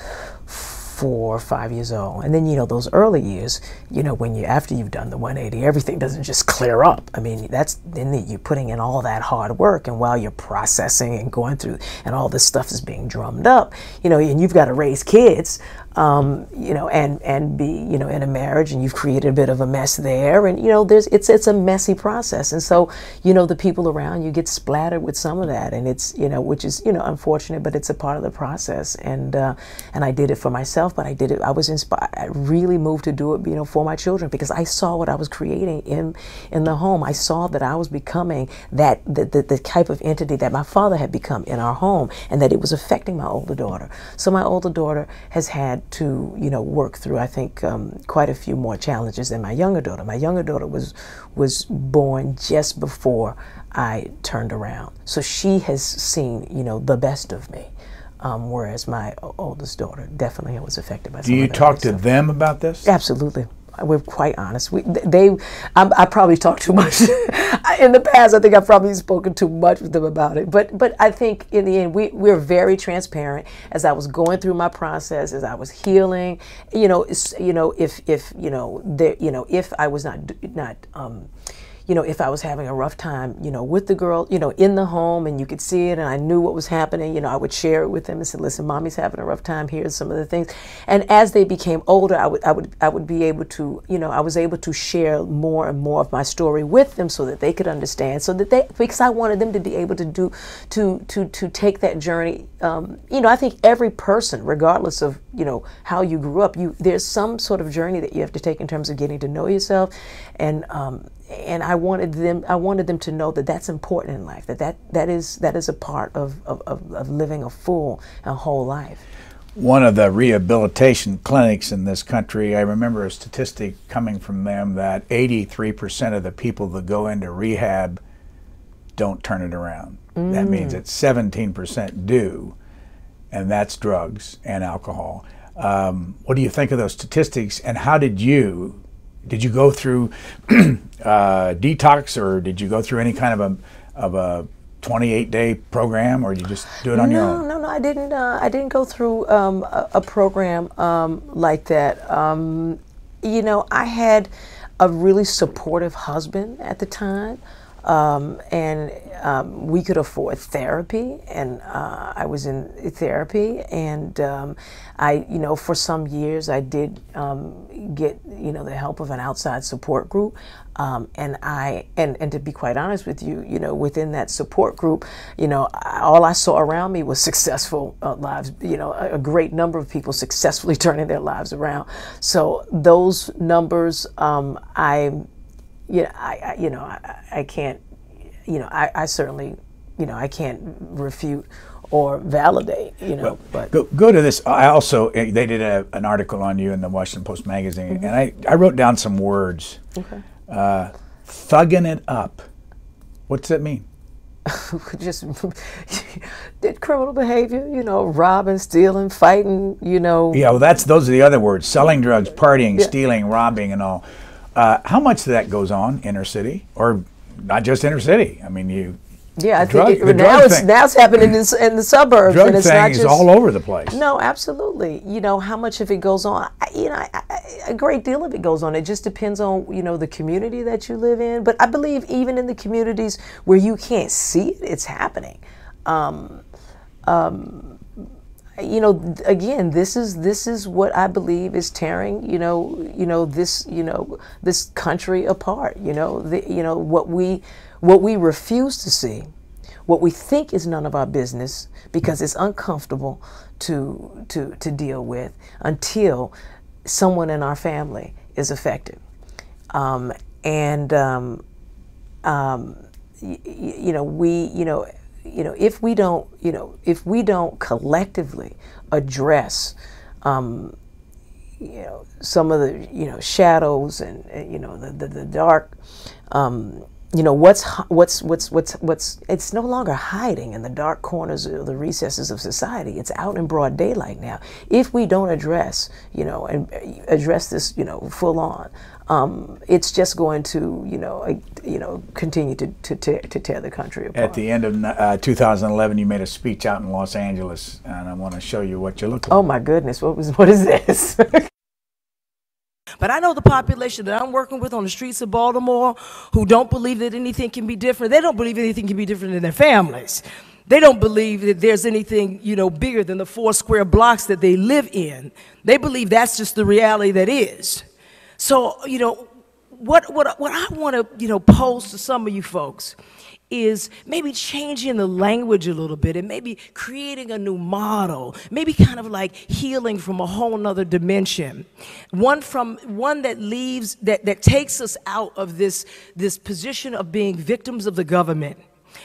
four or five years old. And then, you know, those early years, you know, when you, after you've done the 180, everything doesn't just clear up. I mean, that's, then you're putting in all that hard work. And while you're processing and going through, and all this stuff is being drummed up, you know, and you've got to raise kids, um, you know, and, and be, you know, in a marriage and you've created a bit of a mess there. And, you know, there's, it's, it's a messy process. And so, you know, the people around you get splattered with some of that. And it's, you know, which is, you know, unfortunate, but it's a part of the process. And, uh, and I did it for myself but I did it. I was inspired. I really moved to do it, you know, for my children because I saw what I was creating in in the home. I saw that I was becoming that the, the, the type of entity that my father had become in our home, and that it was affecting my older daughter. So my older daughter has had to, you know, work through I think um, quite a few more challenges than my younger daughter. My younger daughter was was born just before I turned around, so she has seen, you know, the best of me. Um, whereas my oldest daughter definitely was affected by. Do you talk to them about this? Absolutely. We're quite honest. We, they, I, I probably talked too much in the past. I think I've probably spoken too much with them about it. But, but I think in the end, we, we're very transparent. As I was going through my process, as I was healing, you know, you know, if, if, you know, there, you know, if I was not, not. Um, you know, if I was having a rough time, you know, with the girl, you know, in the home and you could see it and I knew what was happening, you know, I would share it with them and say, listen, mommy's having a rough time. Here's some of the things. And as they became older, I would, I would, I would be able to, you know, I was able to share more and more of my story with them so that they could understand, so that they, because I wanted them to be able to do, to, to, to take that journey. Um, you know, I think every person, regardless of, you know, how you grew up, you, there's some sort of journey that you have to take in terms of getting to know yourself and, um, and I wanted them I wanted them to know that that's important in life that that, that is that is a part of, of, of living a full and whole life. One of the rehabilitation clinics in this country, I remember a statistic coming from them that 83% of the people that go into rehab don't turn it around. Mm. That means that 17% do, and that's drugs and alcohol. Um, what do you think of those statistics, and how did you did you go through uh, detox or did you go through any kind of a of a 28 day program or did you just do it on no, your own? No, no, I didn't. Uh, I didn't go through um, a, a, program um, like that. Um, you know, I had a really supportive husband at the time. Um, and um, we could afford therapy, and uh, I was in therapy, and um, I, you know, for some years I did um, get, you know, the help of an outside support group, um, and I, and and to be quite honest with you, you know, within that support group, you know, I, all I saw around me was successful uh, lives, you know, a, a, great number of people successfully turning their lives around. So those numbers, um, I you know, I, I you know, I, I, can't, you know, I, I certainly, you know, I can't refute or validate, you know. Well, but go, go to this. I also eh, they did a, an article on you in the Washington Post magazine, mm-hmm. and I, I wrote down some words. Okay. Uh, thugging it up. What's that mean? just did criminal behavior, you know, robbing, stealing, fighting, you know. Yeah, well, that's those are the other words: selling drugs, partying, yeah. stealing, robbing, and all. Uh, how much of that goes on inner city, or not just inner city? I mean, you. Yeah, I think it, now it's thing, now it's happening in, in the suburbs, drug and it's thing not is all over the place. No, absolutely. You know how much of it goes on. I, you know, I, I, a great deal of it goes on. It just depends on you know the community that you live in. But I believe even in the communities where you can't see it, it's happening. Um, um, you know again this is this is what i believe is tearing you know you know this you know this country apart you know the, you know what we what we refuse to see what we think is none of our business because it's uncomfortable to to to deal with until someone in our family is affected. Um, and um, um, you know we you know you know, if we don't, you know, if we don't collectively address, um, you know, some of the, you know, shadows and, you know, the, the, the dark, um, you know, what's, what's, what's, what's, what's, it's no longer hiding in the dark corners or the recesses of society. It's out in broad daylight now. If we don't address, you know, and address this, you know, full on, um, it's just going to, you know, uh, you know, continue to, to, tear, to tear the country apart. At the end of uh, 2011, you made a speech out in Los Angeles, and I want to show you what you look like. Oh my goodness, what was what is this? But I know the population that I'm working with on the streets of Baltimore who don't believe that anything can be different. They don't believe anything can be different in their families. They don't believe that there's anything, you know, bigger than the four square blocks that they live in. They believe that's just the reality that is. So, you know, what, what, what I want to, you know, pose to some of you folks is maybe changing the language a little bit and maybe creating a new model, maybe kind of like healing from a whole nother dimension. One from one that leaves that, that takes us out of this, this position of being victims of the government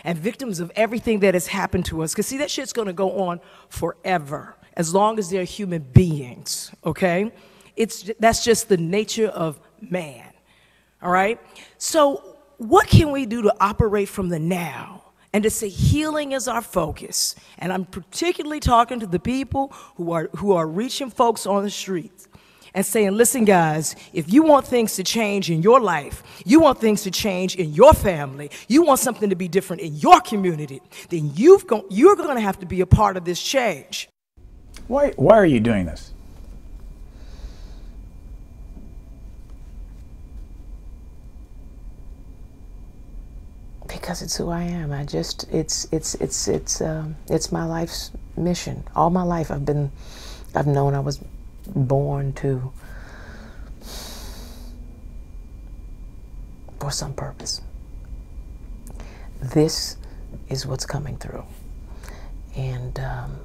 and victims of everything that has happened to us. Because see, that shit's gonna go on forever, as long as they're human beings, okay? It's, that's just the nature of man. All right? So, what can we do to operate from the now and to say healing is our focus? And I'm particularly talking to the people who are, who are reaching folks on the streets and saying, listen, guys, if you want things to change in your life, you want things to change in your family, you want something to be different in your community, then you've go- you're going to have to be a part of this change. Why, why are you doing this? Because it's who I am. I just it's it's it's it's um, it's my life's mission. All my life, I've been I've known I was born to for some purpose. This is what's coming through, and um,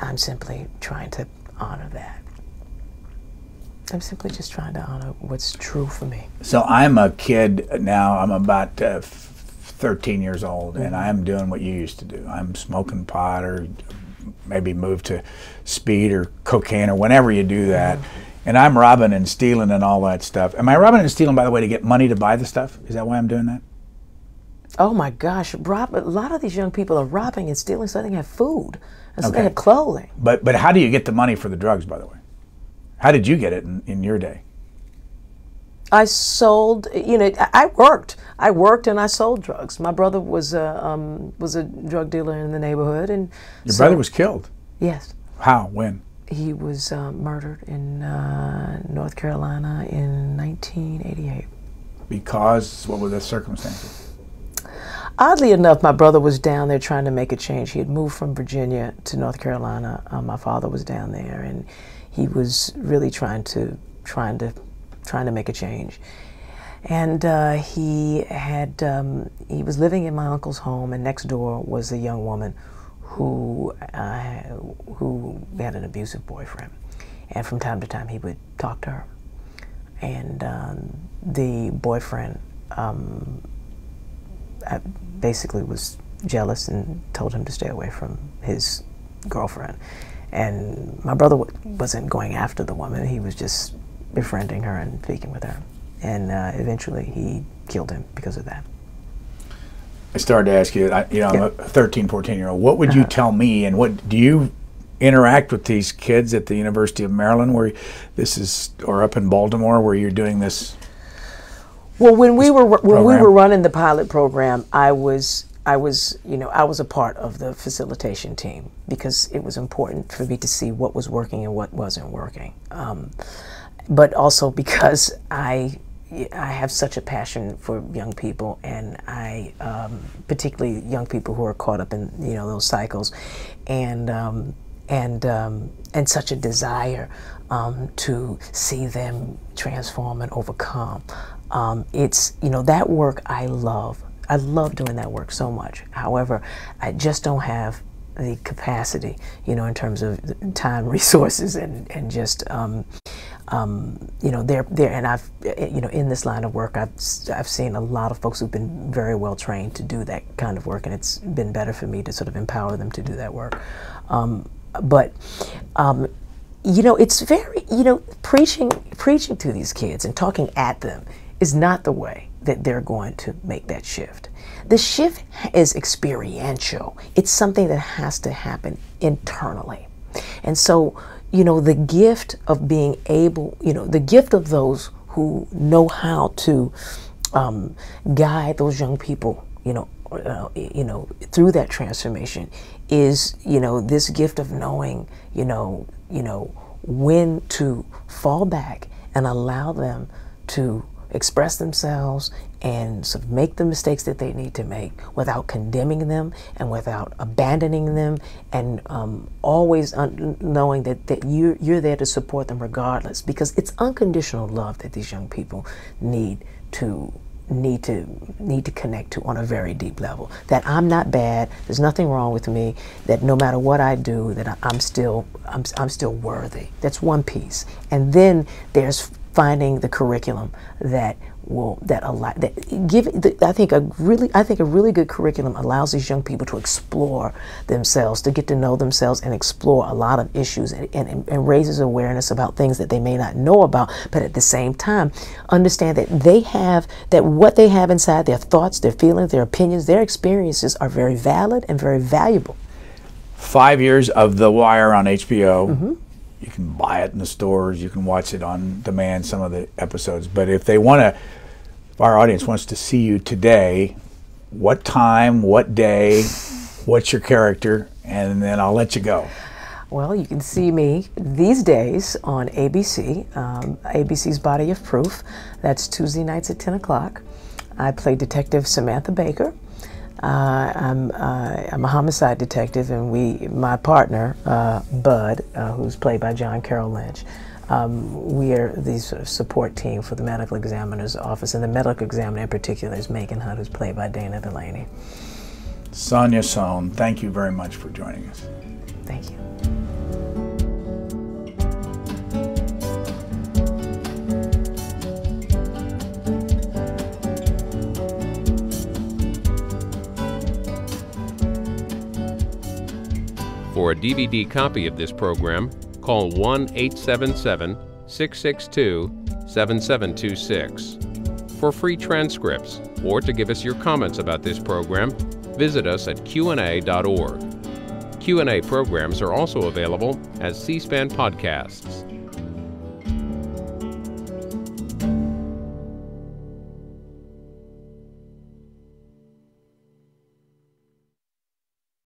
I'm simply trying to honor that. I'm simply just trying to honor what's true for me. So I'm a kid now. I'm about uh, 13 years old, mm-hmm. and I'm doing what you used to do. I'm smoking pot or maybe move to speed or cocaine or whenever you do that. Mm-hmm. And I'm robbing and stealing and all that stuff. Am I robbing and stealing, by the way, to get money to buy the stuff? Is that why I'm doing that? Oh my gosh, rob, a lot of these young people are robbing and stealing so they can have food, and so okay. they have clothing. But but how do you get the money for the drugs, by the way? How did you get it in, in your day? I sold, you know, I worked. I worked and I sold drugs. My brother was a um, was a drug dealer in the neighborhood, and your so, brother was killed. Yes. How? When? He was uh, murdered in uh, North Carolina in 1988. Because what were the circumstances? oddly enough, my brother was down there trying to make a change. He had moved from Virginia to North Carolina. Um, my father was down there, and he was really trying to trying to trying to make a change. And uh, he had um, he was living in my uncle's home, and next door was a young woman who uh, who had an abusive boyfriend, and from time to time he would talk to her, and um, the boyfriend um, basically was jealous and told him to stay away from his girlfriend. And my brother wasn't going after the woman; he was just befriending her and speaking with her. And uh, eventually, he killed him because of that. I started to ask you, I, you know, I'm a 13, 14 year old. What would you Uh-huh. tell me, and what do you interact with these kids at the University of Maryland, where this is, or up in Baltimore, where you're doing this? Well, when we were when we were running the pilot program, I was I was you know I was a part of the facilitation team because it was important for me to see what was working and what wasn't working, um, but also because I I have such a passion for young people, and I um, particularly young people who are caught up in you know those cycles, and um, and um, and such a desire um, to see them transform and overcome. Um, it's you know that work I love. I love doing that work so much. However, I just don't have the capacity, you know, in terms of time, resources, and and just um, you know, there there. And I've you know in this line of work, I've I've seen a lot of folks who've been very well trained to do that kind of work, and it's been better for me to sort of empower them to do that work. Um, but um, you know, it's very you know preaching preaching to these kids and talking at them is not the way that they're going to make that shift. The shift is experiential. It's something that has to happen internally. And so, you know, the gift of being able, you know, the gift of those who know how to um, guide those young people, you know, uh, you know, through that transformation is, you know, this gift of knowing, you know, you know, when to fall back and allow them to express themselves and sort of make the mistakes that they need to make without condemning them and without abandoning them and um, always knowing that, that you're, you're there to support them regardless because it's unconditional love that these young people need to need to need to connect to on a very deep level. That i'm not bad there's nothing wrong with me that no matter what i do that I, i'm still I'm, I'm still worthy. That's one piece. And then there's finding the curriculum that will that allow that give the, I think a really I think a really good curriculum allows these young people to explore themselves to get to know themselves and explore a lot of issues and, and, and raises awareness about things that they may not know about but at the same time understand that they have that what they have inside their thoughts their feelings their opinions their experiences are very valid and very valuable Five years of The Wire on HBO. Mm-hmm. You can buy it in the stores. You can watch it on demand. Some of the episodes. But if they want to, our audience wants to see you today, what time, what day, what's your character, and then I'll let you go. Well, you can see me these days on ABC, um, ABC's Body of Proof. That's Tuesday nights at 10 o'clock. I play Detective Samantha Baker. Uh, I'm, uh, I'm a homicide detective, and we, my partner, uh, Bud, uh, who's played by John Carroll Lynch, um, we are the sort of support team for the medical examiner's office, and the medical examiner in particular is Megan Hunt, who's played by Dana Delany. Sonja Sohn, thank you very much for joining us. Thank you. For a DVD copy of this program, call 1 877 662 7726. For free transcripts or to give us your comments about this program, visit us at qna.org. Q&A programs are also available as C-SPAN podcasts.